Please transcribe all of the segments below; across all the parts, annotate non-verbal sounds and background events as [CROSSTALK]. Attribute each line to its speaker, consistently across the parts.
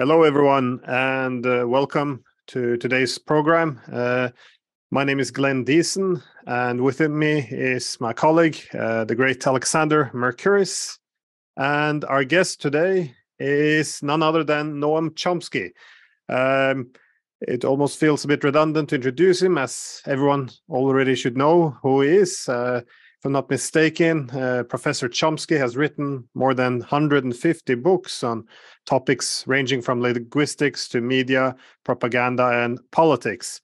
Speaker 1: Hello, everyone, and uh, welcome to today's program. Uh, my name is Glenn Diesen, and with me is my colleague, uh, the great Alexander Mercouris. And our guest today is none other than Noam Chomsky. Um, it almost feels a bit redundant to introduce him, as everyone already should know who he is. Uh, if I'm not mistaken, uh, Professor Chomsky has written more than 150 books on topics ranging from linguistics to media, propaganda, and politics.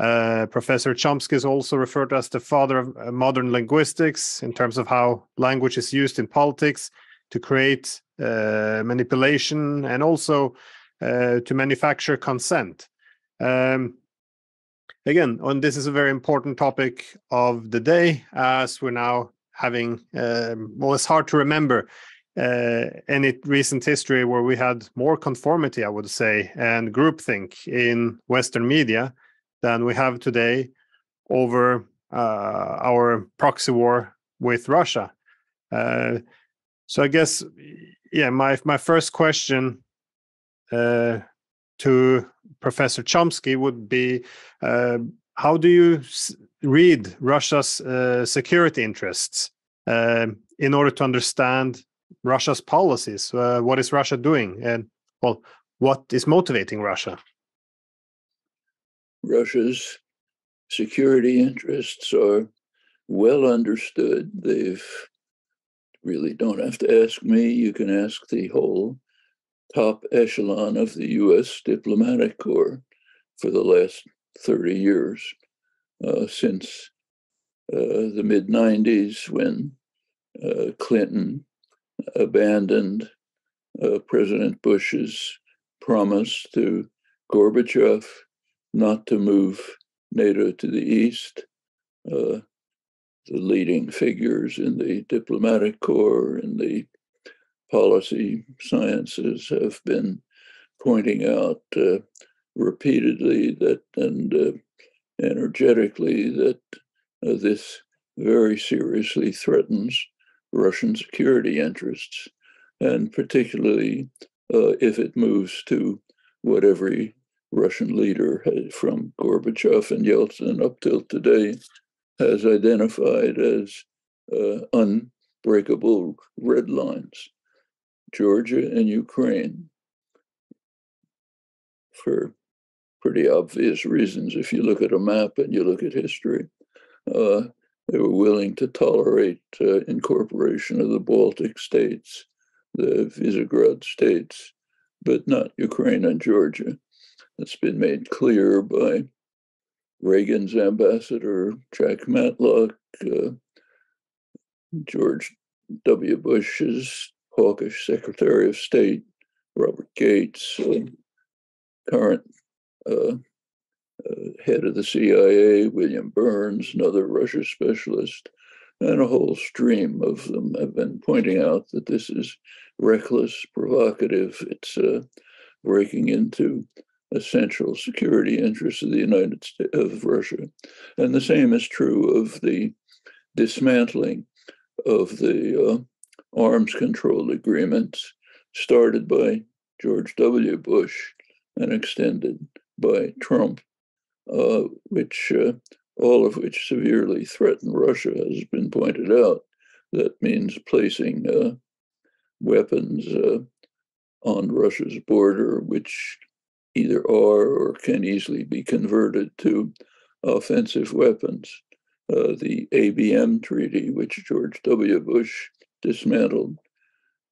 Speaker 1: Uh, Professor Chomsky is also referred to as the father of uh, modern linguistics in terms of how language is used in politics to create uh, manipulation and also uh, to manufacture consent. Um, again, and this is a very important topic of the day as we're now having, um, well, it's hard to remember uh, any recent history where we had more conformity, I would say, and groupthink in Western media than we have today over uh, our proxy war with Russia. Uh, so I guess, yeah, my my first question uh, to Professor Chomsky would be uh, how do you read Russia's uh, security interests uh, in order to understand Russia's policies? Uh, what is Russia doing? And, well, what is motivating Russia?
Speaker 2: Russia's security interests are well understood. They've really don't have to ask me. You can ask the whole top echelon of the US diplomatic corps for the last 30 years, uh, since uh, the mid 90s when uh, Clinton abandoned uh, President Bush's promise to Gorbachev not to move NATO to the east. Uh, the leading figures in the diplomatic corps in the policy sciences have been pointing out uh, repeatedly that and uh, energetically that uh, this very seriously threatens Russian security interests, and particularly uh, if it moves to what every Russian leader from Gorbachev and Yeltsin up till today has identified as uh, unbreakable red lines. Georgia and Ukraine for pretty obvious reasons. If you look at a map and you look at history, uh, they were willing to tolerate uh, incorporation of the Baltic states, the Visegrad states, but not Ukraine and Georgia. That's been made clear by Reagan's ambassador, Jack Matlock, uh, George W. Bush's hawkish Secretary of State, Robert Gates, uh, current uh, uh, head of the CIA, William Burns, another Russia specialist, and a whole stream of them have been pointing out that this is reckless, provocative. It's uh, breaking into essential security interests of the United States of Russia, and the same is true of the dismantling of the uh, arms control agreements started by George W. Bush and extended by Trump, uh, which uh, all of which severely threaten Russia, has been pointed out. That means placing uh, weapons uh, on Russia's border, which either are or can easily be converted to offensive weapons. Uh, the ABM treaty, which George W. Bush dismantled,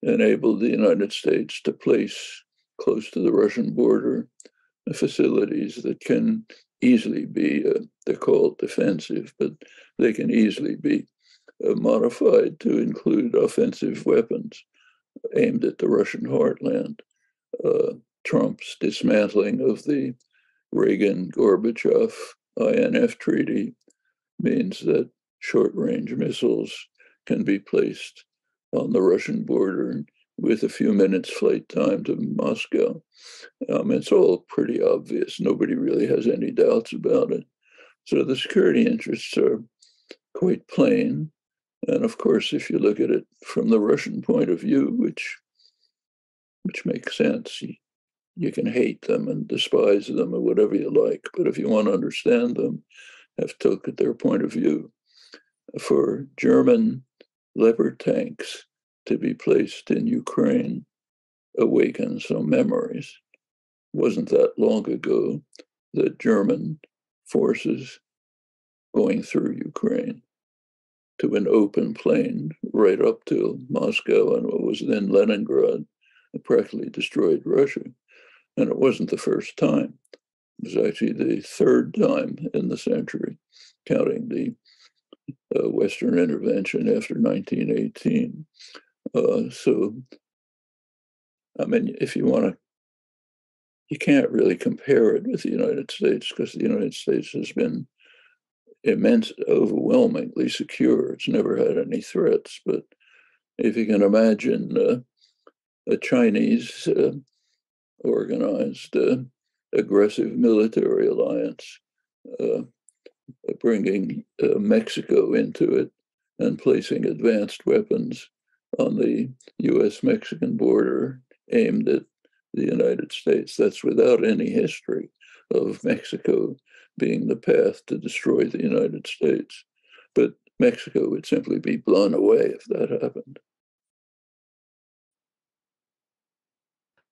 Speaker 2: enabled the United States to place close to the Russian border facilities that can easily be, uh, they're called defensive, but they can easily be uh, modified to include offensive weapons aimed at the Russian heartland. Uh, Trump's dismantling of the Reagan Gorbachev INF treaty means that short range missiles can be placed on the Russian border with a few minutes flight time to Moscow. Um, it's all pretty obvious. Nobody really has any doubts about it. So the security interests are quite plain. And of course, if you look at it from the Russian point of view, which which makes sense, you can hate them and despise them or whatever you like. But if you want to understand them, have to look at their point of view. For German Leopard tanks to be placed in Ukraine awakens some memories. Wasn't that long ago that German forces going through Ukraine to an open plain right up to Moscow and what was then Leningrad practically destroyed Russia. And it wasn't the first time. It was actually the third time in the century, counting the uh, Western intervention after 1918. Uh, so, I mean, if you want to, you can't really compare it with the United States because the United States has been immense, overwhelmingly secure. It's never had any threats. But if you can imagine uh, a Chinese uh, organized uh, aggressive military alliance uh, bringing uh, Mexico into it and placing advanced weapons on the US Mexican border aimed at the United States. That's without any history of Mexico being the path to destroy the United States. But Mexico would simply be blown away if that happened.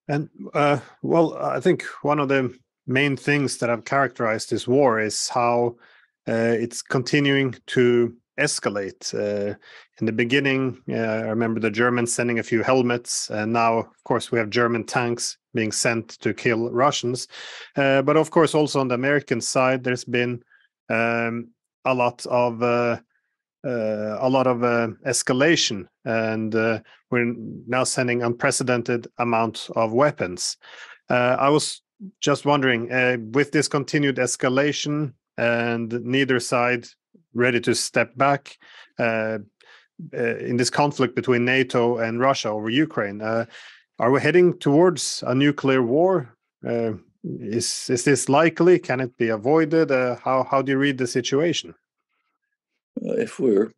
Speaker 1: And uh, well, I think one of the main things that have characterized this war is how it's continuing to escalate. Uh, in the beginning, uh, I remember the Germans sending a few helmets, and now, of course, we have German tanks being sent to kill Russians. Uh, but of course, also on the American side, there's been um, a lot of uh, uh, a lot of uh, escalation, and we're now sending unprecedented amount of weapons. I was just wondering, with this continued escalation and neither side ready to step back uh, uh, in this conflict between NATO and Russia over Ukraine. Uh, are we heading towards a nuclear war? Uh, is is this likely? Can it be avoided? How how do you read the situation?
Speaker 2: If we're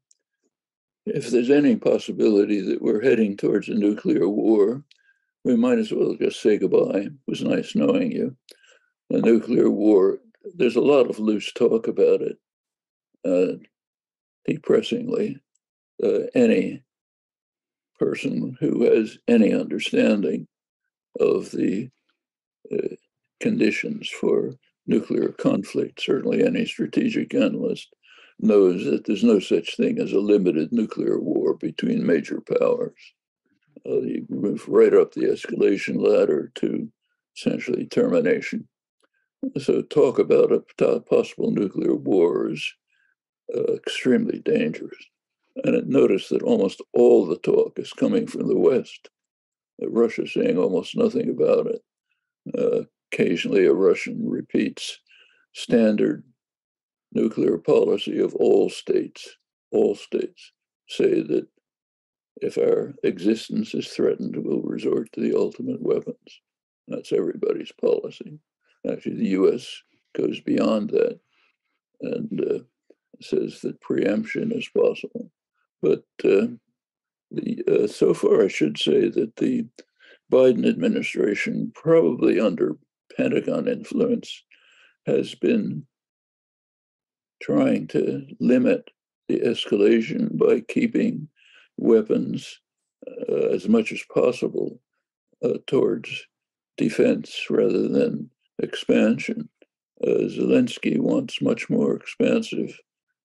Speaker 2: if there's any possibility that we're heading towards a nuclear war, we might as well just say goodbye. It was nice knowing you. A nuclear war, there's a lot of loose talk about it uh, depressingly, uh, any person who has any understanding of the uh, conditions for nuclear conflict, certainly any strategic analyst, knows that there's no such thing as a limited nuclear war between major powers. Uh, you move right up the escalation ladder to essentially termination. So, talk about a possible nuclear war is uh, extremely dangerous. And notice that almost all the talk is coming from the West. Uh, Russia saying almost nothing about it. Uh, occasionally, a Russian repeats standard nuclear policy of all states. All states say that if our existence is threatened, we'll resort to the ultimate weapons. That's everybody's policy. Actually, the U.S. goes beyond that and uh, says that preemption is possible. But uh, the, uh, so far, I should say that the Biden administration, probably under Pentagon influence, has been trying to limit the escalation by keeping weapons uh, as much as possible uh, towards defense rather than expansion. Uh, Zelensky wants much more expansive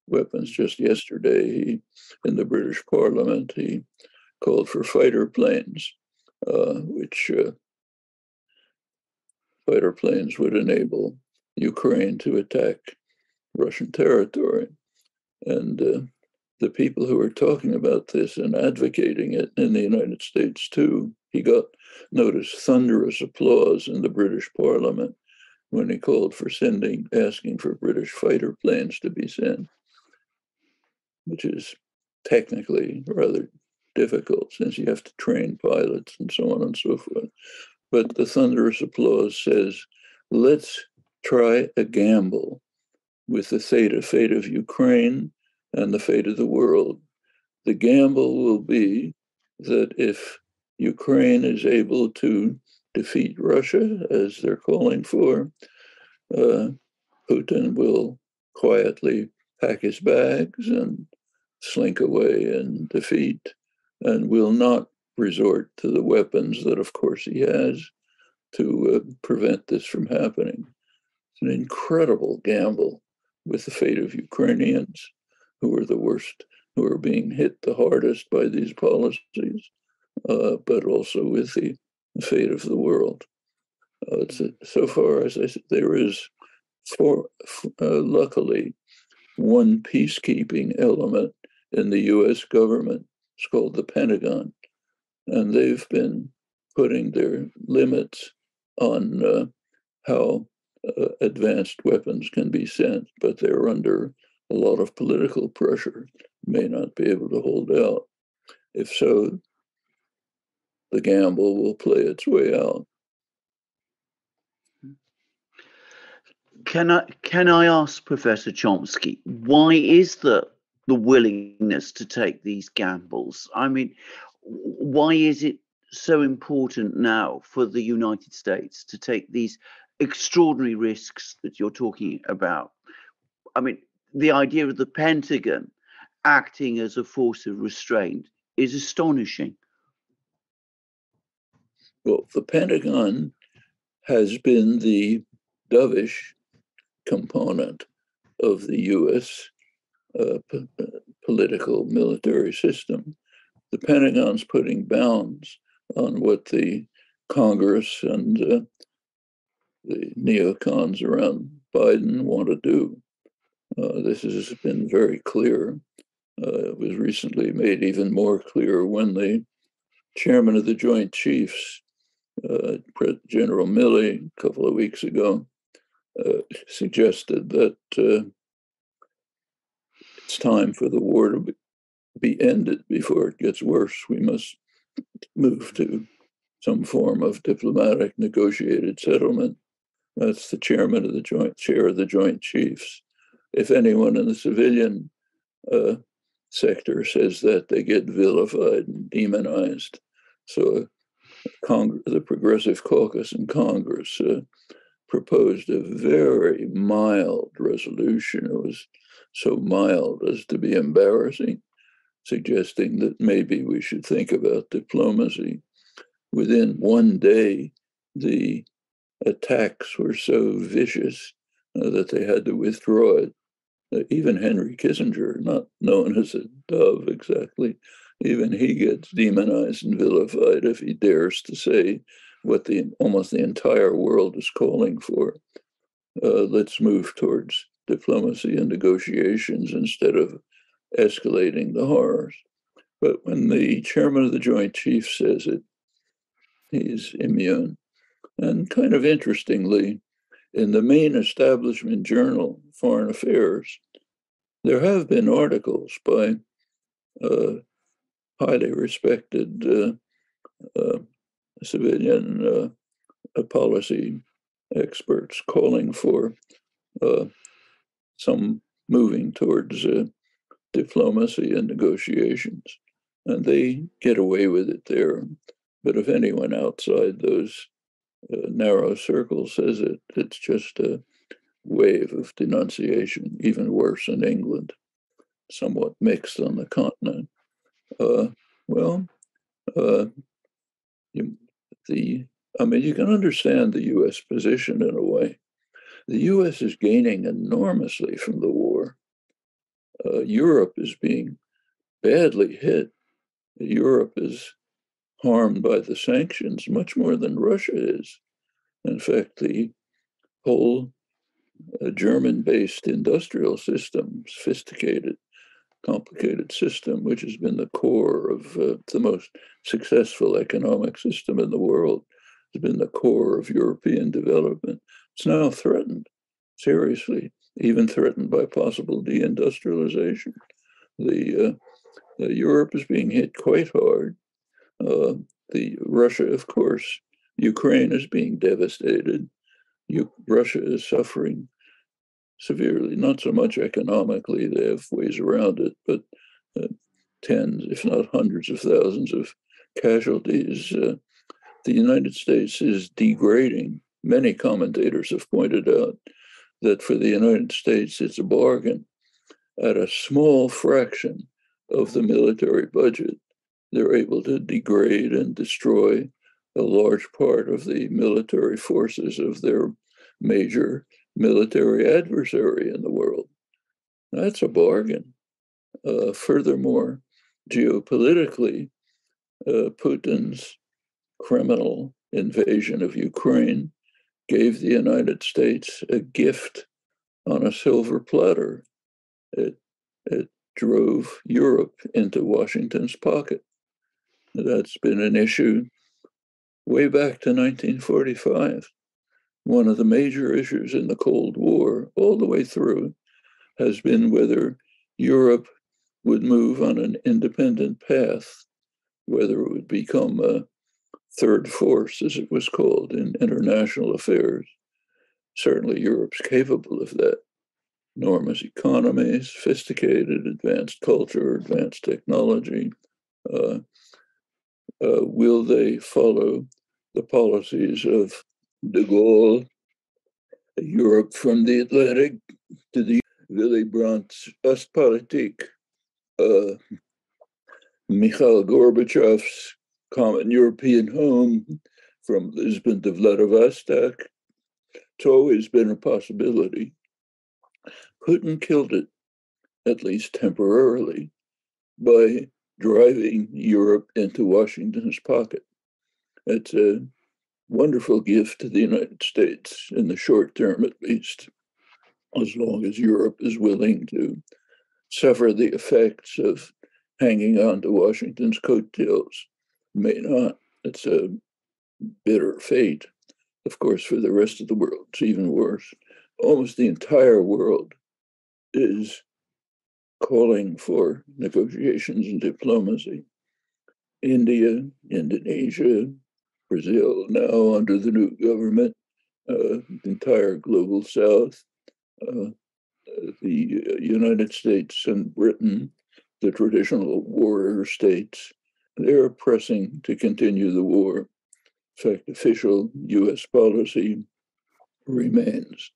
Speaker 2: weapons. Just yesterday, he, in the British Parliament, he called for fighter planes, uh, which uh, fighter planes would enable Ukraine to attack Russian territory. And uh, the people who are talking about this and advocating it in the United States too, he got notice thunderous applause in the British Parliament when he called for sending, asking for British fighter planes to be sent which is technically rather difficult since you have to train pilots and so on and so forth. But the thunderous applause says, let's try a gamble with the fate of, fate of Ukraine and the fate of the world. The gamble will be that if Ukraine is able to defeat Russia, as they're calling for, uh, Putin will quietly pack his bags and slink away in defeat and will not resort to the weapons that, of course, he has to uh, prevent this from happening. It's an incredible gamble with the fate of Ukrainians, who are the worst, who are being hit the hardest by these policies, uh, but also with the fate of the world. Uh, so far as I said, there is, for uh, luckily, one peacekeeping element in the U.S. government. It's called the Pentagon, and they've been putting their limits on uh, how uh, advanced weapons can be sent, but they're under a lot of political pressure, may not be able to hold out. If so, the gamble will play its way out.
Speaker 3: Can I can I ask Professor Chomsky why is the the willingness to take these gambles? I mean, why is it so important now for the United States to take these extraordinary risks that you're talking about? I mean, the idea of the Pentagon acting as a force of restraint is astonishing.
Speaker 2: Well, the Pentagon has been the dovish component of the U.S. Uh, p- uh, political military system. The Pentagon's putting bounds on what the Congress and uh, the neocons around Biden want to do. Uh, this has been very clear. Uh, it was recently made even more clear when the chairman of the Joint Chiefs, uh, General Milley, a couple of weeks ago, uh, suggested that uh, it's time for the war to be ended before it gets worse. We must move to some form of diplomatic negotiated settlement. That's the chairman of the joint chair of the Joint Chiefs. If anyone in the civilian uh, sector says that, they get vilified and demonized. So, Cong- the Progressive Caucus in Congress uh, proposed a very mild resolution. It was so mild as to be embarrassing, suggesting that maybe we should think about diplomacy. Within one day, the attacks were so vicious uh, that they had to withdraw it. Uh, even Henry Kissinger, not known as a dove exactly, even he gets demonized and vilified if he dares to say what the almost the entire world is calling for. Uh, let's move towards diplomacy and negotiations instead of escalating the horrors. But when the chairman of the Joint Chiefs says it, he's immune. And kind of interestingly, in the main establishment journal, Foreign Affairs, there have been articles by uh, highly respected uh, uh, civilian uh, policy experts calling for uh, some moving towards uh, diplomacy and negotiations. And they get away with it there. But if anyone outside those uh, narrow circles says it, it's just a wave of denunciation, even worse in England, somewhat mixed on the continent. Uh, well, uh, you, the I mean, you can understand the U.S. position in a way. The U.S. is gaining enormously from the war. Uh, Europe is being badly hit. Europe is harmed by the sanctions much more than Russia is. In fact, the whole uh, German based industrial system, sophisticated, complicated system, which has been the core of uh, the most successful economic system in the world, has been the core of European development. It's now threatened, seriously, even threatened by possible deindustrialization. The, uh, Europe is being hit quite hard. Uh, the Russia, of course, Ukraine is being devastated. U- Russia is suffering severely, not so much economically, they have ways around it, but uh, tens, if not hundreds of thousands of casualties uh, the United States is degrading. Many commentators have pointed out that for the United States, it's a bargain at a small fraction of the military budget. They're able to degrade and destroy a large part of the military forces of their major military adversary in the world. That's a bargain. Uh, furthermore, geopolitically, uh, Putin's criminal invasion of Ukraine gave the United States a gift on a silver platter. It, it drove Europe into Washington's pocket. That's been an issue way back to 1945. One of the major issues in the Cold War, all the way through, has been whether Europe would move on an independent path, whether it would become a third force, as it was called, in international affairs. Certainly, Europe's capable of that. Enormous economy, sophisticated, advanced culture, advanced technology. Uh, uh, will they follow the policies of de Gaulle, Europe from the Atlantic to the Willy Brandt's Ostpolitik, uh, Mikhail Gorbachev's Common European Home from Lisbon to Vladivostok. It's always been a possibility. Putin killed it, at least temporarily, by driving Europe into Washington's pocket. It's a wonderful gift to the United States, in the short term at least, as long as Europe is willing to suffer the effects of hanging on to Washington's coattails. May not. It's a bitter fate. Of course, for the rest of the world, it's even worse. Almost the entire world is calling for negotiations and diplomacy. India, Indonesia, Brazil, now under the new government, uh, the entire global south, uh, the United States and Britain, the traditional warrior states, they're pressing to continue the war. In fact, official US policy remains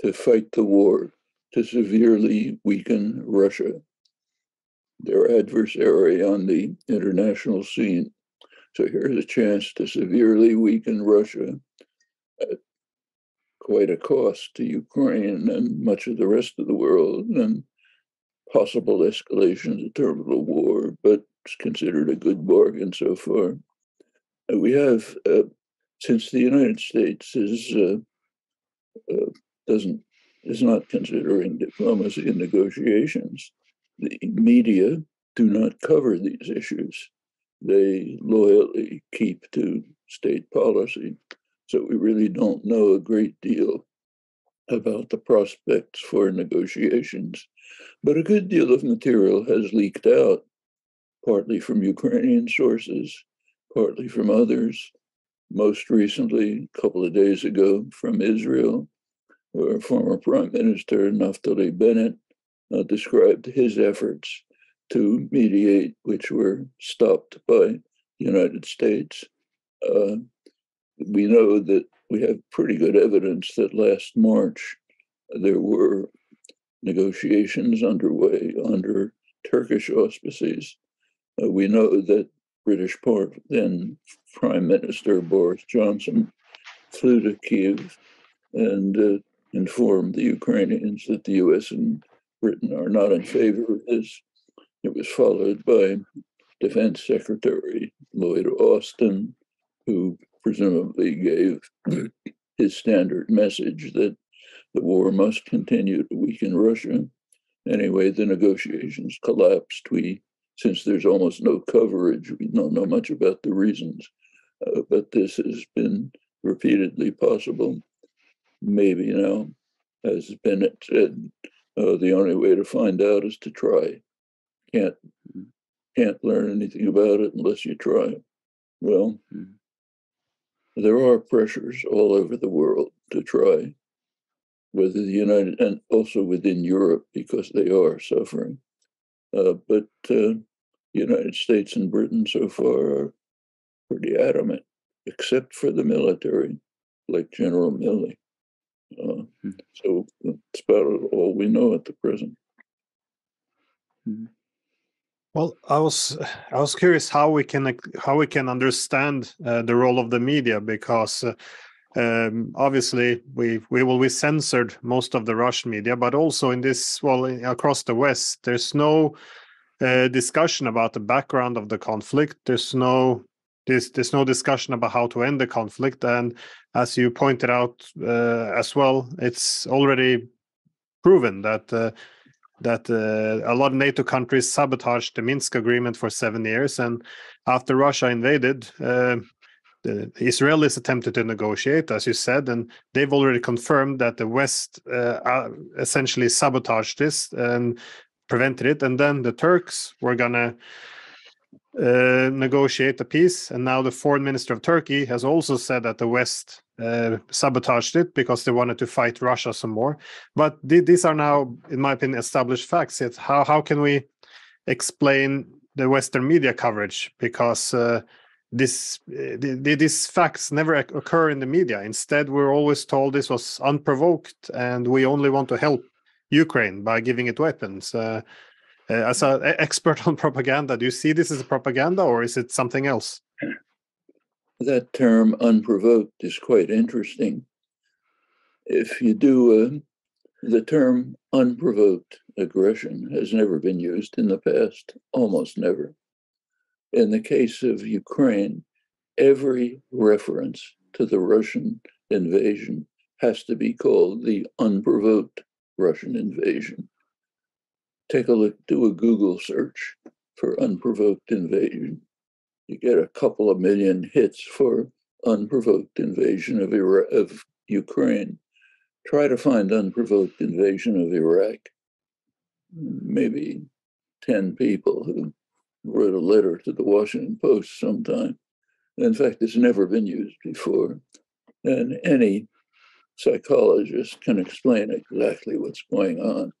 Speaker 2: to fight the war to severely weaken Russia, their adversary on the international scene. So here's a chance to severely weaken Russia at quite a cost to Ukraine and much of the rest of the world, and possible escalation to terminal war, but it's considered a good bargain so far. We have, uh, since the United States is uh, uh doesn't is not considering diplomacy and negotiations. The media do not cover these issues. They loyally keep to state policy. So we really don't know a great deal about the prospects for negotiations. But a good deal of material has leaked out, partly from Ukrainian sources, partly from others. Most recently, a couple of days ago, from Israel, where former Prime Minister Naftali Bennett uh, described his efforts to mediate, which were stopped by the United States. Uh, we know that we have pretty good evidence that last March there were negotiations underway under Turkish auspices. Uh, we know that British part, then Prime Minister Boris Johnson flew to Kiev and uh, informed the Ukrainians that the US and Britain are not in favor of this. It was followed by Defense Secretary Lloyd Austin, who presumably gave his standard message that the war must continue to weaken Russia. Anyway, the negotiations collapsed. We, since there's almost no coverage, we don't know much about the reasons, uh, but this has been repeatedly possible maybe, you know, as Bennett said, uh, the only way to find out is to try. Can't can't learn anything about it unless you try. Well, mm. there are pressures all over the world to try, whether the United and also within Europe because they are suffering. Uh, but uh, United States and Britain so far are pretty adamant except for the military, like General Milley. Uh, hmm. So that's about all we know at the present.
Speaker 1: Hmm. Well, I was [SIGHS] I was curious how we can how we can understand uh, the role of the media because uh, um, obviously we we will be censored most of the Russian media, but also in this well across the West, there's no uh, discussion about the background of the conflict. There's no there's, there's no discussion about how to end the conflict, and as you pointed out uh, as well, it's already proven that uh, that uh, a lot of NATO countries sabotaged the Minsk agreement for seven years, and after Russia invaded, uh, the Israelis attempted to negotiate, as you said, and they've already confirmed that the West uh, essentially sabotaged this and prevented it. And then the Turks were gonna uh, negotiate a peace, and now the foreign minister of Turkey has also said that the West uh, sabotaged it because they wanted to fight Russia some more. But th these are now, in my opinion, established facts. It's how how can we explain the Western media coverage because uh, this uh, these facts never occur in the media. Instead, we're always told this was unprovoked, and we only want to help Ukraine by giving it weapons. Uh, uh, as an expert [LAUGHS] on propaganda, do you see this as a propaganda, or is it something else?
Speaker 2: That term "unprovoked" is quite interesting. If you do, uh, the term "unprovoked aggression" has never been used in the past, almost never. In the case of Ukraine, every reference to the Russian invasion has to be called the unprovoked Russian invasion. Take a look, do a Google search for unprovoked invasion. You get a couple of million hits for unprovoked invasion of, Iraq, of Ukraine. Try to find unprovoked invasion of Iraq. Maybe 10 people who wrote a letter to the Washington Post sometime. In fact, it's never been used before. And any psychologist can explain exactly what's going on.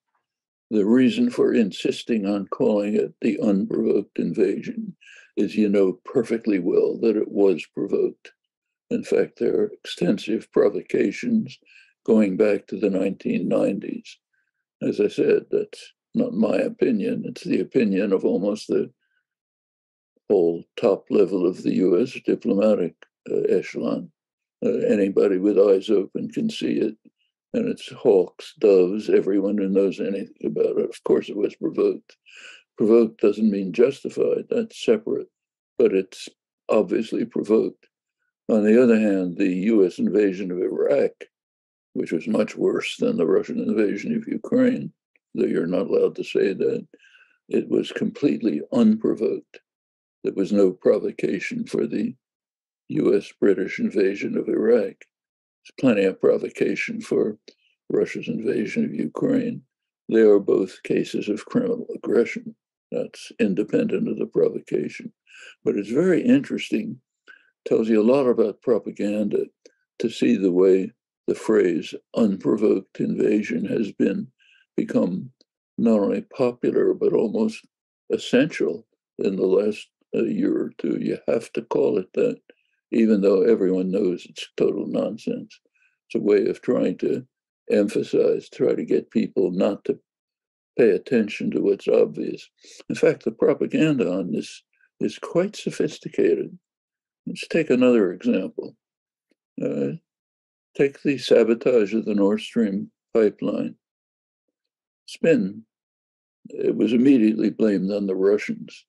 Speaker 2: The reason for insisting on calling it the unprovoked invasion is you know perfectly well that it was provoked. In fact, there are extensive provocations going back to the 1990s. As I said, that's not my opinion, it's the opinion of almost the whole top level of the US diplomatic uh, echelon. Uh, anybody with eyes open can see it. And it's hawks, doves, everyone who knows anything about it. Of course, it was provoked. Provoked doesn't mean justified, that's separate, but it's obviously provoked. On the other hand, the US invasion of Iraq, which was much worse than the Russian invasion of Ukraine, though you're not allowed to say that, it was completely unprovoked. There was no provocation for the US British invasion of Iraq. Plenty of provocation for Russia's invasion of Ukraine. They are both cases of criminal aggression. That's independent of the provocation. But it's very interesting, tells you a lot about propaganda to see the way the phrase unprovoked invasion has been become not only popular but almost essential in the last a year or two. You have to call it that, even though everyone knows it's total nonsense. It's a way of trying to emphasize, try to get people not to pay attention to what's obvious. In fact, the propaganda on this is quite sophisticated. Let's take another example. Uh, take the sabotage of the Nord Stream pipeline. Spin. It was immediately blamed on the Russians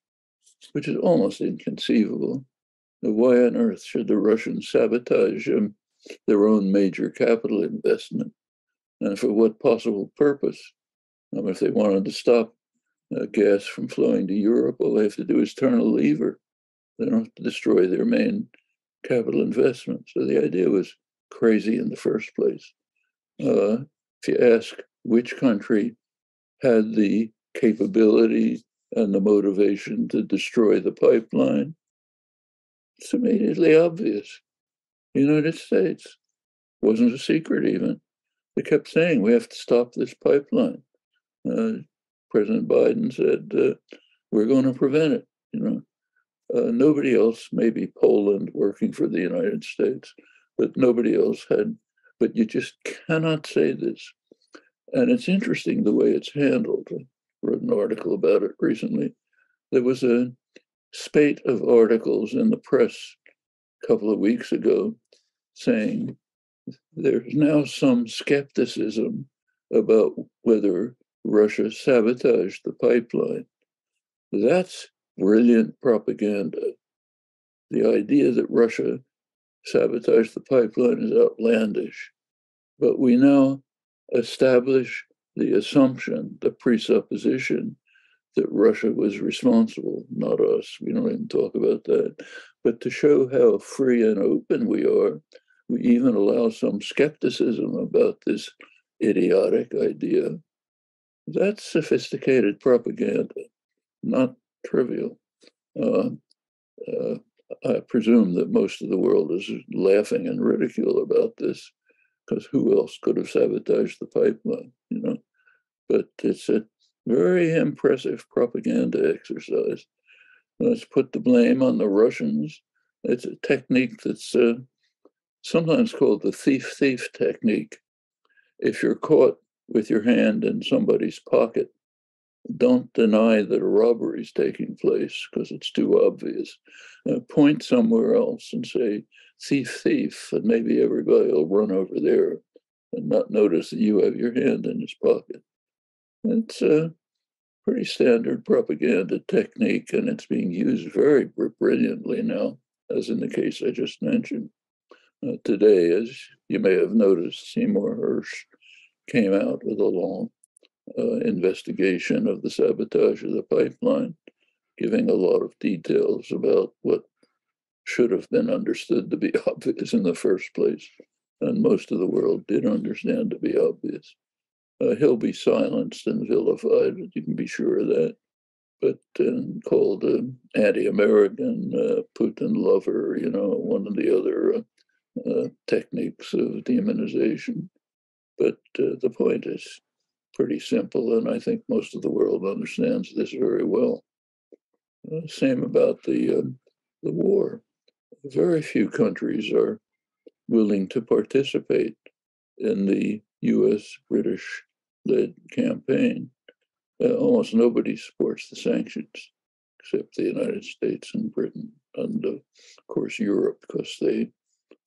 Speaker 2: which is almost inconceivable. Why on earth should the Russians sabotage um, their own major capital investment? And for what possible purpose? If they wanted to stop uh, gas from flowing to Europe, all they have to do is turn a lever. They don't have to destroy their main capital investment. So the idea was crazy in the first place. Uh, if you ask which country had the capability and the motivation to destroy the pipeline. It's immediately obvious. The United States wasn't a secret even. They kept saying we have to stop this pipeline. Uh, President Biden said uh, we're going to prevent it. You know, Uh, nobody else, maybe Poland working for the United States, but nobody else had. But you just cannot say this. And it's interesting the way it's handled. I wrote an article about it recently. There was a spate of articles in the press a couple of weeks ago saying there's now some skepticism about whether Russia sabotaged the pipeline. That's brilliant propaganda. The idea that Russia sabotaged the pipeline is outlandish. But we now establish the assumption, the presupposition that Russia was responsible, not us. We don't even talk about that. But to show how free and open we are, we even allow some skepticism about this idiotic idea. That's sophisticated propaganda, not trivial. Uh, uh, I presume that most of the world is laughing and ridicule about this because who else could have sabotaged the pipeline, you know? But it's a very impressive propaganda exercise. Let's put the blame on the Russians. It's a technique that's uh, sometimes called the thief thief technique. If you're caught with your hand in somebody's pocket, don't deny that a robbery is taking place because it's too obvious. Uh, point somewhere else and say, thief, thief, and maybe everybody will run over there and not notice that you have your hand in his pocket. It's a pretty standard propaganda technique, and it's being used very brilliantly now, as in the case I just mentioned. Uh, today, as you may have noticed, Seymour Hersh came out with a long uh, investigation of the sabotage of the pipeline, giving a lot of details about what should have been understood to be [LAUGHS] obvious in the first place, and most of the world did understand to be obvious. Uh, he'll be silenced and vilified, you can be sure of that. But uh, called an anti-American, uh, Putin lover, you know, one of the other uh, uh, techniques of demonization. But uh, the point is pretty simple, and I think most of the world understands this very well. same about the um, the war very few countries are willing to participate in the US British led campaign. Uh, almost nobody supports the sanctions except the United States and Britain, and uh, of course Europe, because they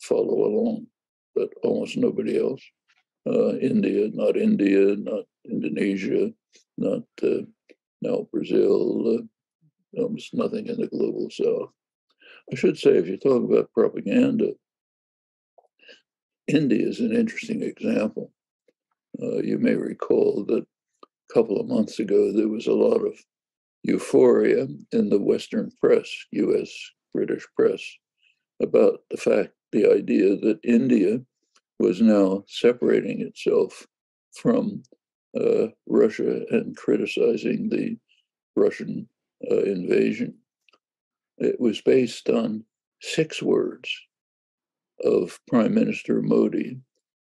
Speaker 2: follow along, but almost nobody else. Uh, India, not India, not Indonesia, not uh, now Brazil, uh, almost nothing in the global south. I should say, if you talk about propaganda, India is an interesting example. Uh, you may recall that a couple of months ago there was a lot of euphoria in the Western press, US, British press, about the fact, the idea that India was now separating itself from uh, Russia and criticizing the Russian uh, invasion. It was based on six words of Prime Minister Modi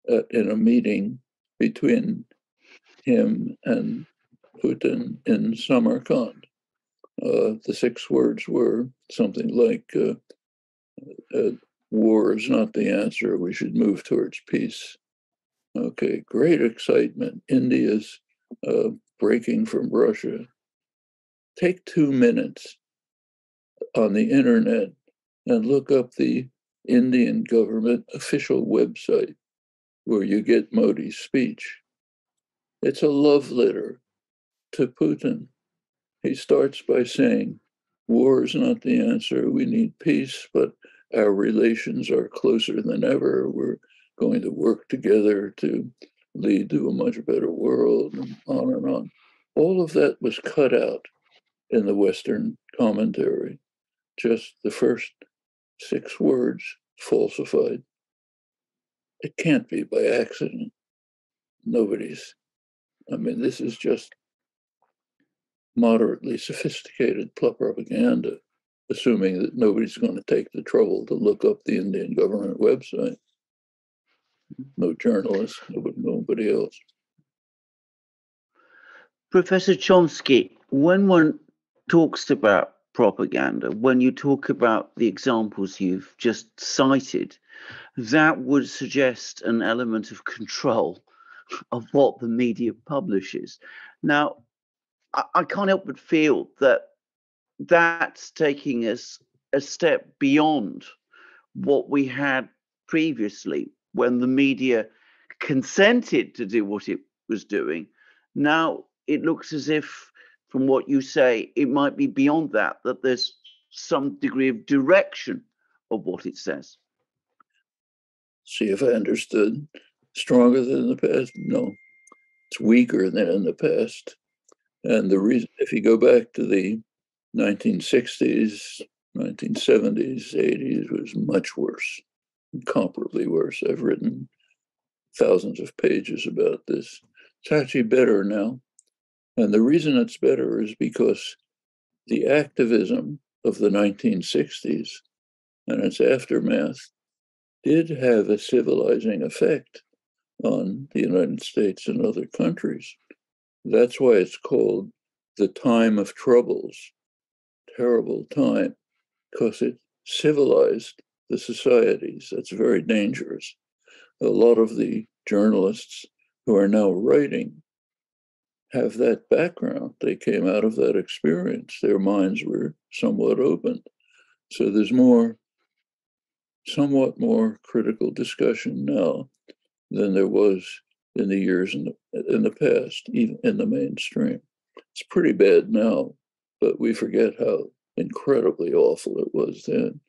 Speaker 2: at, in a meeting between him and Putin in Samarkand. Uh, the six words were something like uh, uh, war is not the answer. We should move towards peace. Okay, great excitement. India's uh, breaking from Russia. Take two minutes on the internet and look up the Indian government official website where you get Modi's speech. It's a love letter to Putin. He starts by saying, War is not the answer. We need peace, but our relations are closer than ever. We're going to work together to lead to a much better world, and on and on. All of that was cut out in the Western commentary just the first six words falsified. It can't be by accident. Nobody's. I mean, this is just moderately sophisticated propaganda, assuming that nobody's going to take the trouble to look up the Indian government website. No journalists, nobody, nobody else.
Speaker 3: Professor Chomsky, when one talks about propaganda. When you talk about the examples you've just cited, that would suggest an element of control of what the media publishes. Now, I, I can't help but feel that that's taking us a step beyond what we had previously when the media consented to do what it was doing. Now it looks as if, from what you say, it might be beyond that, that there's some degree of direction of what it says.
Speaker 2: See if I understood. Stronger than the past? No. It's weaker than in the past. And the reason, if you go back to the 1960s, 1970s, 80s, was much worse, incomparably worse. I've written thousands of pages about this. It's actually better now. And the reason it's better is because the activism of the 1960s and its aftermath did have a civilizing effect on the United States and other countries. That's why it's called the time of troubles, terrible time, because it civilized the societies. That's very dangerous. A lot of the journalists who are now writing have that background. They came out of that experience. Their minds were somewhat opened. So there's more, somewhat more critical discussion now than there was in the years in the, in the past, even in the mainstream. It's pretty bad now, but we forget how incredibly awful it was then.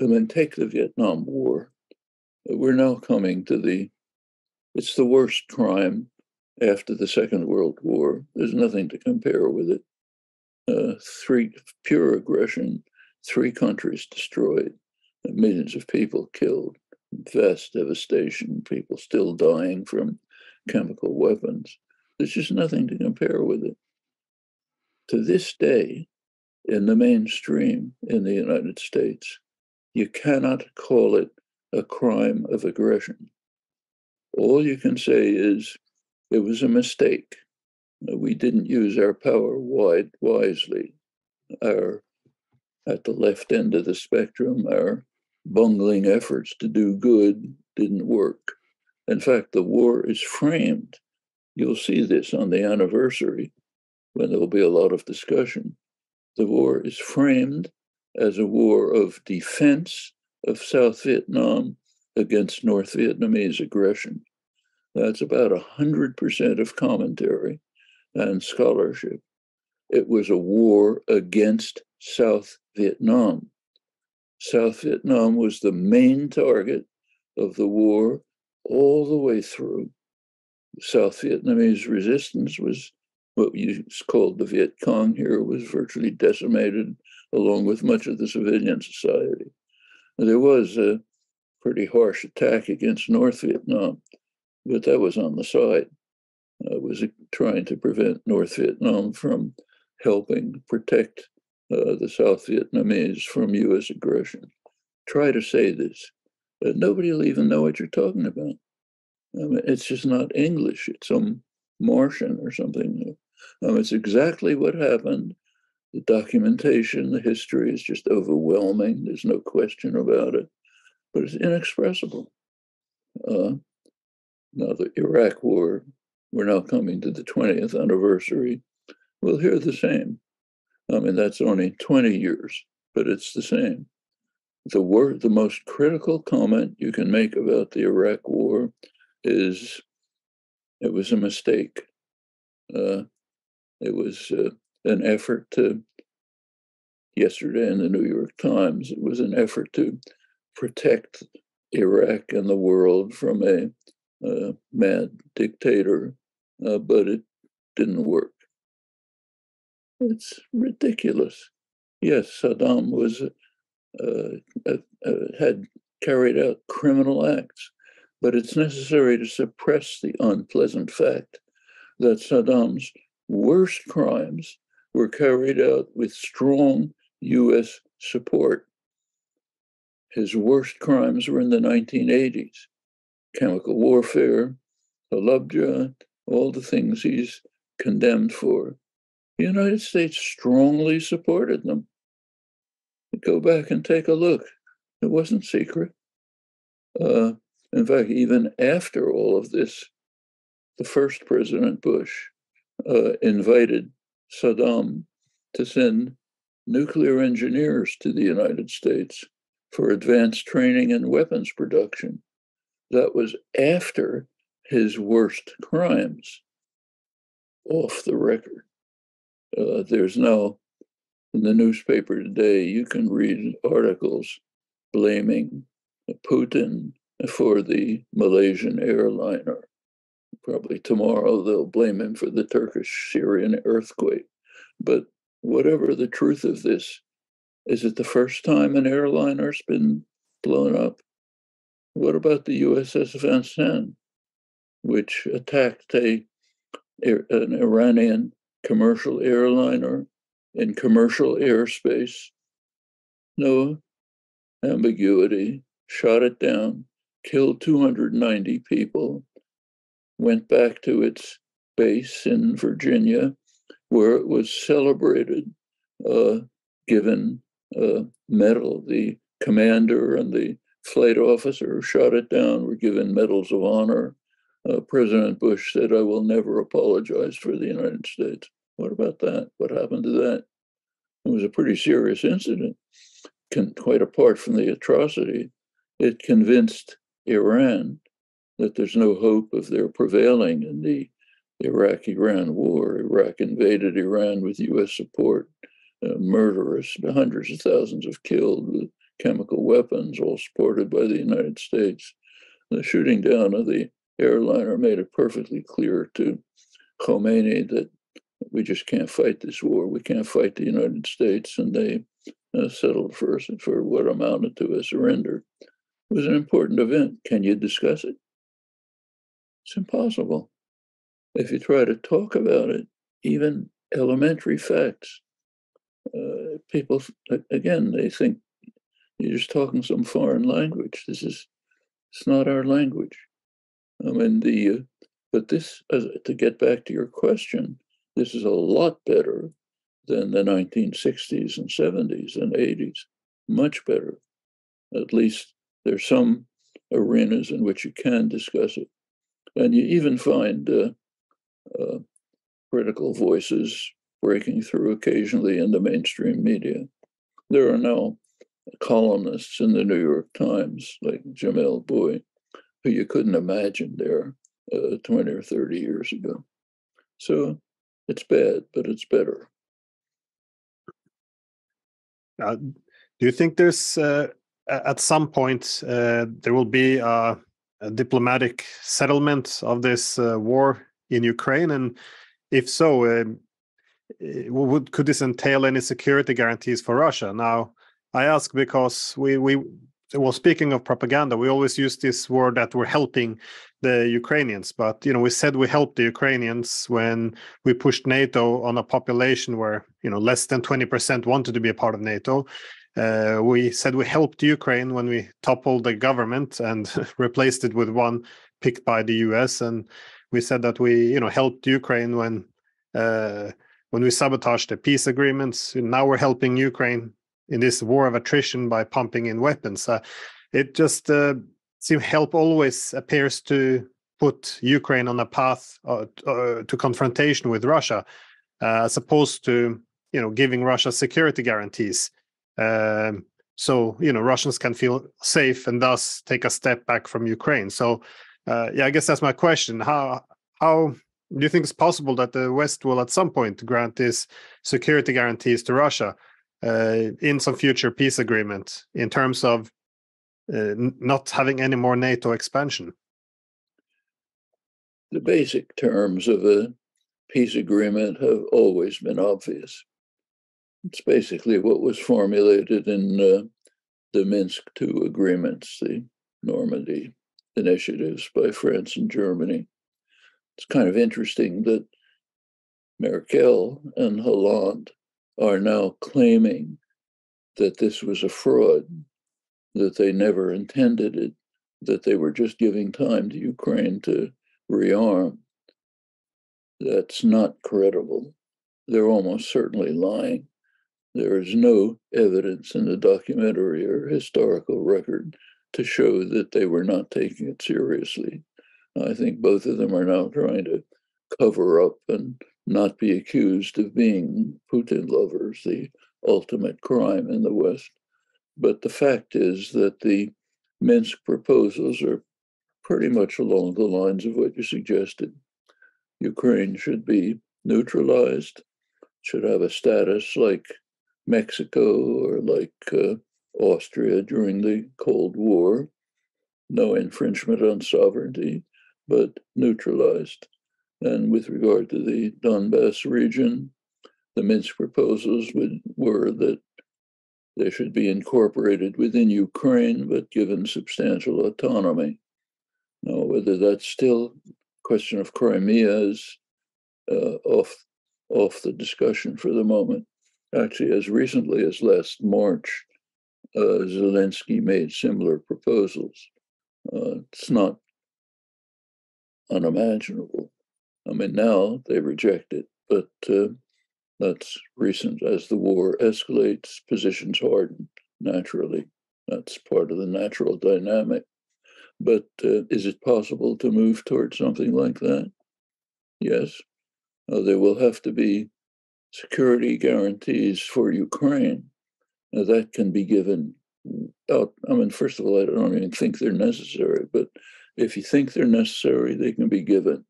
Speaker 2: I mean, take the Vietnam War. We're now coming to the, it's the worst crime after the Second World War. There's nothing to compare with it. Uh, three pure aggression, three countries destroyed, millions of people killed vast devastation, people still dying from chemical weapons. There's just nothing to compare with it. To this day, in the mainstream in the United States, you cannot call it a crime of aggression. All you can say is it was a mistake. We didn't use our power wide, wisely. Our at the left end of the spectrum, our bungling efforts to do good didn't work. In fact, the war is framed. You'll see this on the anniversary when there will be a lot of discussion. The war is framed as a war of defense of South Vietnam against North Vietnamese aggression. That's about 100% of commentary and scholarship. It was a war against South Vietnam. South Vietnam was the main target of the war all the way through. South Vietnamese resistance was what you called the Viet Cong here was virtually decimated along with much of the civilian society. There was a pretty harsh attack against North Vietnam, but that was on the side. It was trying to prevent North Vietnam from helping protect uh, the South Vietnamese from U.S. aggression. Try to say this. but nobody will even know what you're talking about. I mean, it's just not English. It's some Martian or something. Um, it's exactly what happened. The documentation, the history is just overwhelming. There's no question about it, but it's inexpressible. Uh, now, the Iraq War, we're now coming to the 20th anniversary. We'll hear the same. I mean, that's only 20 years, but it's the same. The word, the most critical comment you can make about the Iraq War is it was a mistake. Uh, it was uh, an effort to, yesterday in the New York Times, it was an effort to protect Iraq and the world from a uh, mad dictator, uh, but it didn't work. It's ridiculous. Yes, Saddam was uh, uh, uh, had carried out criminal acts, but it's necessary to suppress the unpleasant fact that Saddam's worst crimes were carried out with strong U.S. support. His worst crimes were in the 1980s chemical warfare, Halabja, all the things he's condemned for The United States strongly supported them. Go back and take a look. It wasn't secret. Uh, in fact, even after all of this, the first President Bush uh, invited Saddam to send nuclear engineers to the United States for advanced training and weapons production. That was after his worst crimes, off the record. Uh, there's now, in the newspaper today, you can read articles blaming Putin for the Malaysian airliner. Probably tomorrow they'll blame him for the Turkish Syrian earthquake. But whatever the truth of this, is it the first time an airliner's been blown up? What about the USS Vincennes, which attacked a, an Iranian commercial airliner in commercial airspace? No ambiguity, shot it down, killed 290 people, went back to its base in Virginia, where it was celebrated, uh, given a medal. The commander and the flight officer who shot it down were given medals of honor. Uh, President Bush said, I will never apologize for the United States. What about that? What happened to that? It was a pretty serious incident, Con- quite apart from the atrocity. It convinced Iran that there's no hope of their prevailing in the Iraq Iran war. Iraq invaded Iran with US support, uh, murderous, hundreds of thousands of killed with chemical weapons, all supported by the United States. The shooting down of the airliner made it perfectly clear to Khomeini that we just can't fight this war. We can't fight the United States. And they uh, settled for, for what amounted to a surrender It was an important event. Can you discuss it? It's impossible. If you try to talk about it, even elementary facts, uh, people, again, they think you're just talking some foreign language. This is, it's not our language. I mean, the, uh, but this, to get back to your question, this is a lot better than the 1960s and 70s and 80s. Much better. At least there's some arenas in which you can discuss it. And you even find uh, uh, critical voices breaking through occasionally in the mainstream media. There are now columnists in the New York Times, like Jamelle Bouie, who you couldn't imagine there uh, 20 or 30 years ago. So it's bad, but it's better.
Speaker 1: Uh, do you think there's uh, at some point uh, there will be a, a, diplomatic settlement of this uh, war in Ukraine, and if so, um, would could this entail any security guarantees for Russia? Now, I ask because we we well speaking of propaganda, we always use this word that we're helping the Ukrainians, but you know we said we helped the Ukrainians when we pushed NATO on a population where you know less than twenty percent wanted to be a part of NATO uh, we said we helped Ukraine when we toppled the government and [LAUGHS] replaced it with one picked by the US, and we said that we, you know, helped Ukraine when uh, when we sabotaged the peace agreements. Now we're helping Ukraine in this war of attrition by pumping in weapons. Uh, it just uh, seems help always appears to put Ukraine on a path uh, uh, to confrontation with Russia, uh, as opposed to you know giving Russia security guarantees. Um, so you know Russians can feel safe and thus take a step back from Ukraine. So uh, yeah, I guess that's my question. How how do you think it's possible that the West will at some point grant these security guarantees to Russia in some future peace agreement in terms of uh, not having any more NATO expansion?
Speaker 2: The basic terms of a peace agreement have always been obvious. It's basically what was formulated in uh, the Minsk II agreements, the Normandy initiatives by France and Germany. It's kind of interesting that Merkel and Hollande are now claiming that this was a fraud, that they never intended it, that they were just giving time to Ukraine to rearm. That's not credible. they're almost certainly lying. There is no evidence in the documentary or historical record to show that they were not taking it seriously. I think both of them are now trying to cover up and not be accused of being Putin lovers, the ultimate crime in the West. But the fact is that the Minsk proposals are pretty much along the lines of what you suggested. Ukraine should be neutralized, should have a status like Mexico or like uh, Austria during the Cold War. No infringement on sovereignty, but neutralized. And with regard to the Donbass region, the Minsk proposals would, were that they should be incorporated within Ukraine, but given substantial autonomy. Now, whether that's still question of Crimea is uh, off, off the discussion for the moment. Actually, as recently as last March, uh, Zelensky made similar proposals. Uh, it's not unimaginable. I mean, now they reject it, but uh, that's recent. As the war escalates, positions harden naturally. That's part of the natural dynamic. But uh, is it possible to move towards something like that? Yes. Uh, there will have to be security guarantees for Ukraine. Now, that can be given out. I mean, first of all, I don't even think they're necessary, but if you think they're necessary, they can be given.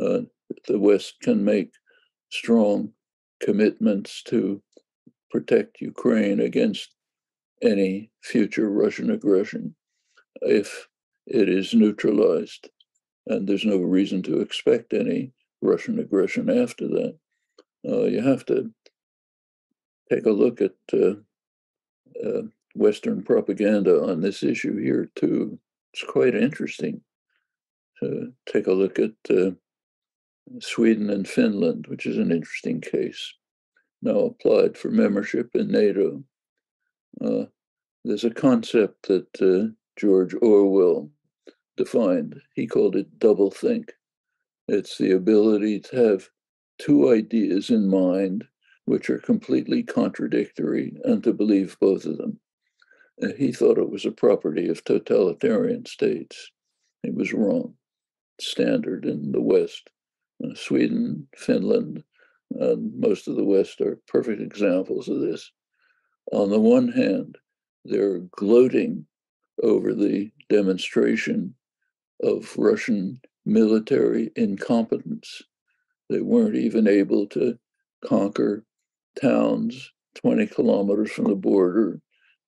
Speaker 2: Uh, the West can make strong commitments to protect Ukraine against any future Russian aggression if it is neutralized. And there's no reason to expect any Russian aggression after that. Uh, you have to take a look at uh, uh, Western propaganda on this issue here, too. It's quite interesting to take a look at uh, Sweden and Finland, which is an interesting case, now applied for membership in NATO. Uh, there's a concept that uh, George Orwell defined. He called it double think. It's the ability to have two ideas in mind which are completely contradictory and to believe both of them. Uh, he thought it was a property of totalitarian states. It was wrong. Standard in the West. Uh, Sweden, Finland, and most of the West are perfect examples of this. On the one hand, they're gloating over the demonstration of Russian military incompetence. They weren't even able to conquer towns 20 kilometers from the border,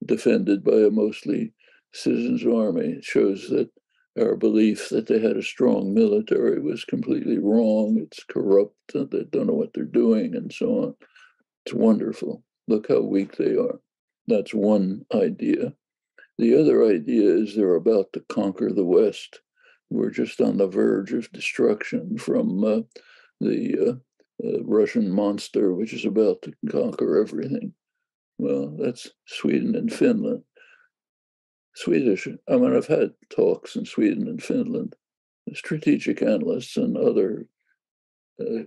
Speaker 2: defended by a mostly citizens' army. It shows that our belief that they had a strong military was completely wrong. It's corrupt, they don't know what they're doing, and so on. It's wonderful. Look how weak they are. That's one idea. The other idea is they're about to conquer the West. We're just on the verge of destruction from uh, the uh, uh, Russian monster, which is about to conquer everything. Well, that's Sweden and Finland. Swedish, I mean, I've had talks in Sweden and Finland. Strategic analysts and other uh,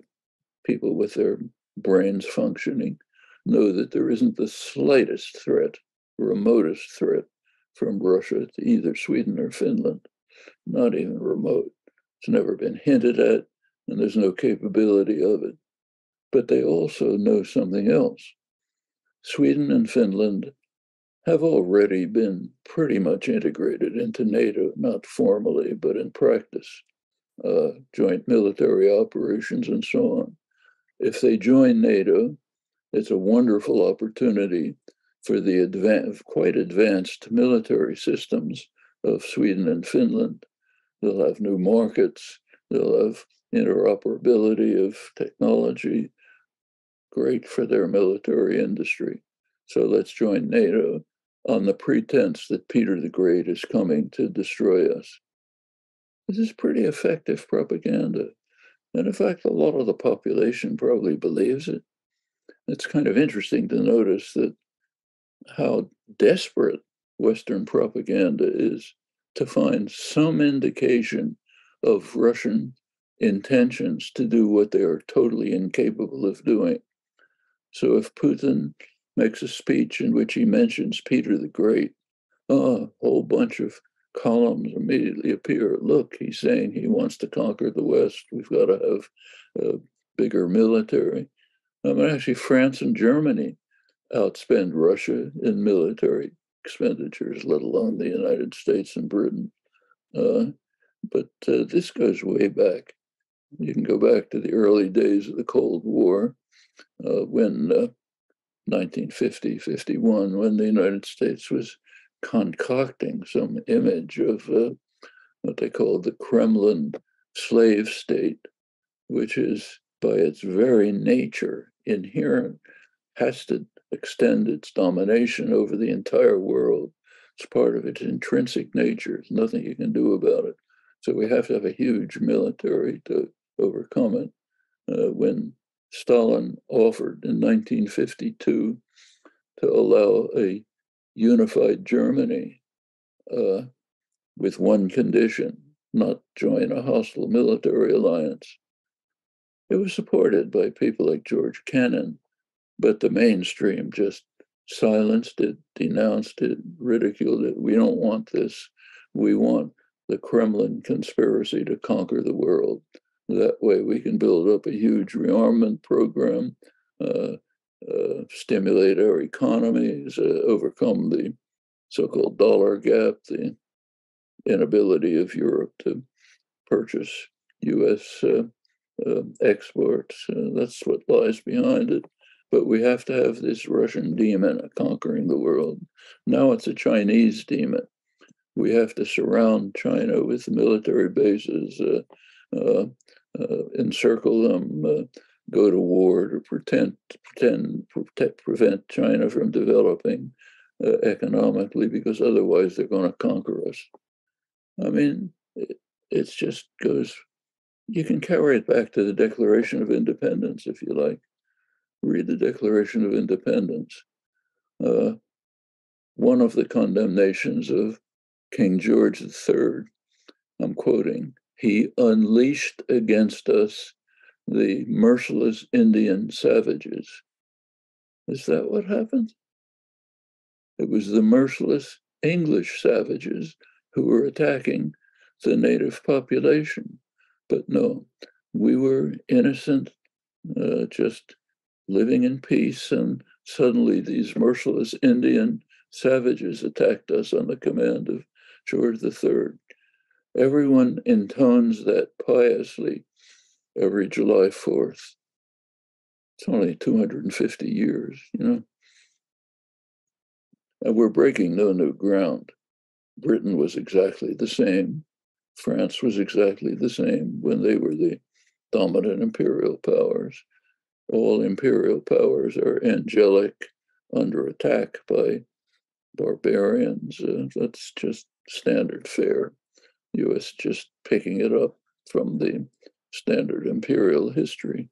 Speaker 2: people with their brains functioning know that there isn't the slightest threat, remotest threat from Russia to either Sweden or Finland, not even remote. It's never been hinted at, and there's no capability of it. But they also know something else. Sweden and Finland have already been pretty much integrated into NATO, not formally, but in practice, uh, joint military operations and so on. If they join NATO, it's a wonderful opportunity for the quite advanced military systems of Sweden and Finland. They'll have new markets, they'll have interoperability of technology, great for their military industry. So let's join NATO on the pretense that Peter the Great is coming to destroy us. This is pretty effective propaganda. And in fact, a lot of the population probably believes it. It's kind of interesting to notice that how desperate Western propaganda is to find some indication of Russian intentions to do what they are totally incapable of doing. So if Putin makes a speech in which he mentions Peter the Great, a whole bunch of columns immediately appear. Look, he's saying he wants to conquer the West. We've got to have a bigger military. I mean, actually, France and Germany outspend Russia in military expenditures, let alone the United States and Britain. Uh, but uh, this goes way back. You can go back to the early days of the Cold War uh, when 1950, uh, 51, when the United States was concocting some image of uh, what they call the Kremlin slave state, which is by its very nature inherent, has to extend its domination over the entire world. It's part of its intrinsic nature. There's nothing you can do about it. So we have to have a huge military to overcome it. Uh, when Stalin offered in 1952 to allow a unified Germany uh, with one condition not join a hostile military alliance. It was supported by people like George Kennan, but the mainstream just silenced it, denounced it, ridiculed it. We don't want this. We want the Kremlin conspiracy to conquer the world. That way, we can build up a huge rearmament program, uh, uh, stimulate our economies, uh, overcome the so called dollar gap, the inability of Europe to purchase US uh, uh, exports. Uh, that's what lies behind it. But we have to have this Russian demon conquering the world. Now it's a Chinese demon. We have to surround China with military bases, encircle them go to war to pretend pretend protect, prevent China from developing uh, economically because otherwise they're going to conquer us. I mean, it it's just goes. You can carry it back to the Declaration of Independence if you like. Read the Declaration of Independence. Uh, one of the condemnations of King George III, I'm quoting, he unleashed against us the merciless Indian savages. Is that what happened? It was the merciless English savages who were attacking the native population. But no, we were innocent, uh, just living in peace, and suddenly these merciless Indian savages attacked us on the command of George III. Everyone intones that piously every July 4th. It's only 250 years, you know. And we're breaking no new ground. Britain was exactly the same. France was exactly the same when they were the dominant imperial powers. All imperial powers are angelic, under attack by barbarians. Uh, that's just standard fare. U.S. just picking it up from the standard imperial history.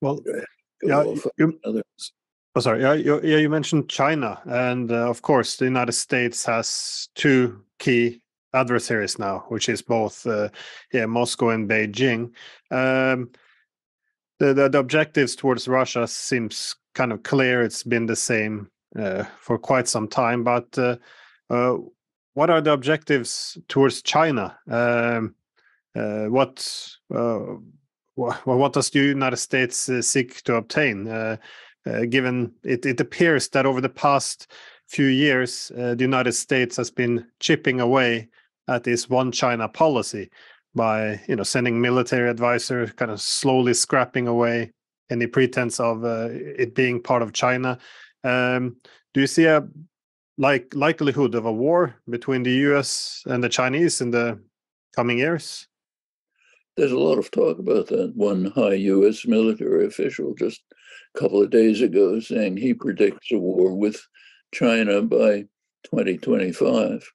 Speaker 1: Well, yeah, you, oh, sorry. Yeah, you, yeah, you mentioned China, and uh, of course, the United States has two key adversaries now, which is both uh, yeah, Moscow and Beijing. Um, the, the, the objectives towards Russia seems kind of clear. It's been the same for quite some time, but uh, uh, what are the objectives towards China? Um, uh, what uh, what, does the United States uh, seek to obtain? Uh, uh, given it, it appears that over the past few years, uh, the United States has been chipping away at this one China policy by you know sending military advisor, kind of slowly scrapping away any pretense of it being part of China. Um, do you see a like likelihood of a war between the U.S. and the Chinese in the coming years?
Speaker 2: There's a lot of talk about that. One high U.S. military official just a couple of days ago saying he predicts a war with China by 2025.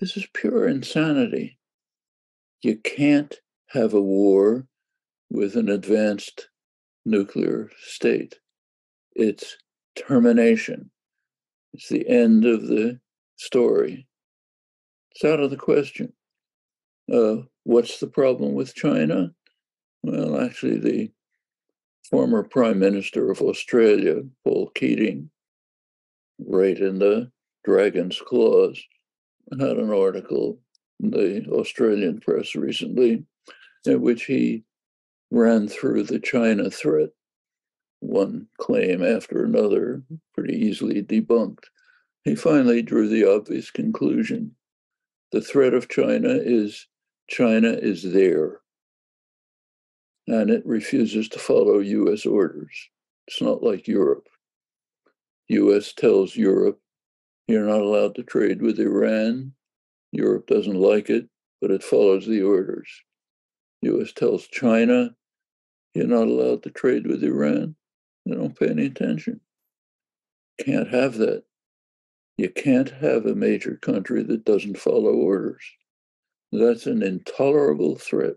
Speaker 2: This is pure insanity. You can't have a war with an advanced nuclear state. It's termination. It's the end of the story. It's out of the question. Uh, what's the problem with China? Well, actually, the former Prime Minister of Australia, Paul Keating, right in the Dragon's Claws, had an article in the Australian press recently in which he ran through the China threat, one claim after another, pretty easily debunked. He finally drew the obvious conclusion the threat of China is China is there and it refuses to follow US orders. It's not like Europe. US tells Europe you're not allowed to trade with Iran. Europe doesn't like it, but it follows the orders. US tells China you're not allowed to trade with Iran. They don't pay any attention. Can't have that. You can't have a major country that doesn't follow orders. That's an intolerable threat.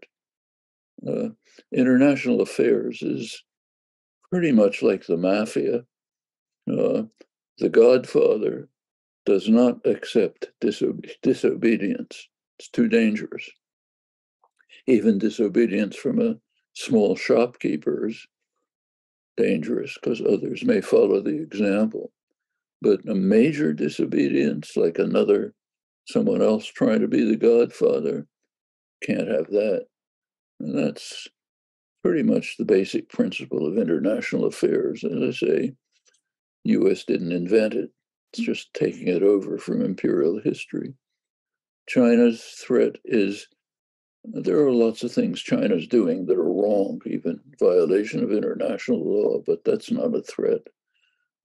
Speaker 2: Uh, international affairs is pretty much like the mafia. Uh, the Godfather does not accept disobe- disobedience. It's too dangerous. Even disobedience from a small shopkeeper is dangerous because others may follow the example. But a major disobedience, like another, someone else trying to be the Godfather, can't have that. And that's pretty much the basic principle of international affairs. As I say, US didn't invent it. It's mm. just taking it over from imperial history. China's threat is there are lots of things China's doing that are wrong, even violation of international law, but that's not a threat.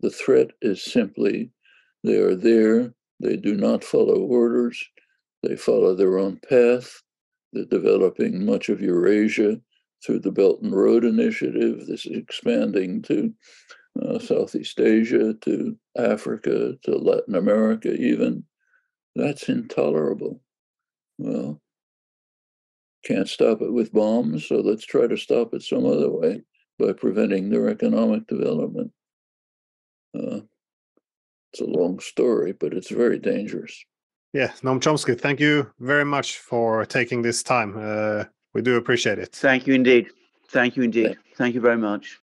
Speaker 2: The threat is simply they are there, they do not follow orders, they follow their own path, they're developing much of Eurasia through the Belt and Road Initiative. This is expanding to uh, Southeast Asia, to Africa, to Latin America, even. That's intolerable. Well, can't stop it with bombs, so let's try to stop it some other way by preventing their economic development. Uh, it's a long story, but it's very dangerous.
Speaker 1: Yeah, Noam Chomsky, thank you very much for taking this time. Uh, we do appreciate it.
Speaker 3: Thank you indeed. Thank you indeed. Thank you very much.